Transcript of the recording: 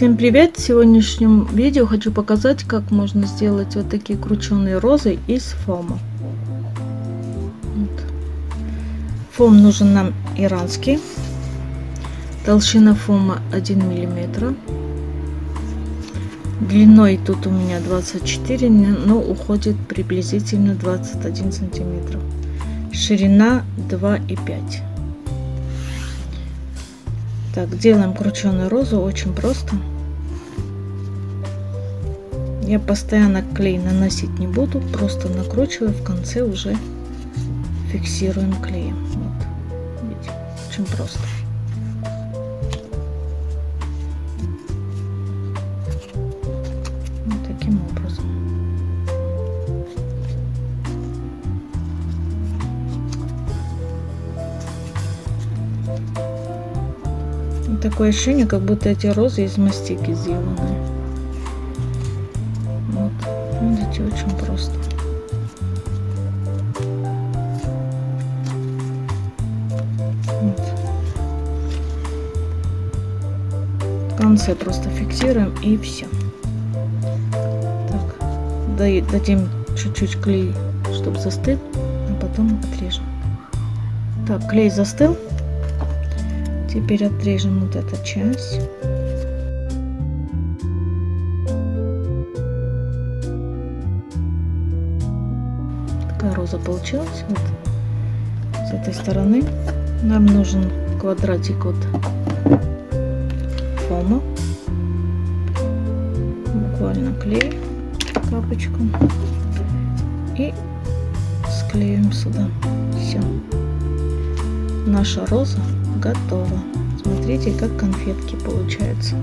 Всем привет! В сегодняшнем видео хочу показать, как можно сделать вот такие крученые розы из фома. Фом нужен нам иранский. Толщина фома 1 миллиметр. Длиной тут у меня 24, но уходит приблизительно 21 сантиметров. Ширина 2,5. Так, делаем крученую розу очень просто. Я постоянно клей наносить не буду, просто накручиваю, в конце уже фиксируем клеем. Вот. Видите, очень просто. Вот таким образом. И такое ощущение, как будто эти розы из мастики сделаны. Вот, видите, очень просто. Вот. В просто фиксируем и все. Так, дадим чуть-чуть клей, чтобы застыл, а потом отрежем. Так, клей застыл. Теперь отрежем вот эту часть. Такая роза получилась. Вот с этой стороны нам нужен квадратик от фома. Буквально клей капочку и склеим сюда. Все. Наша роза готово. Смотрите, как конфетки получаются.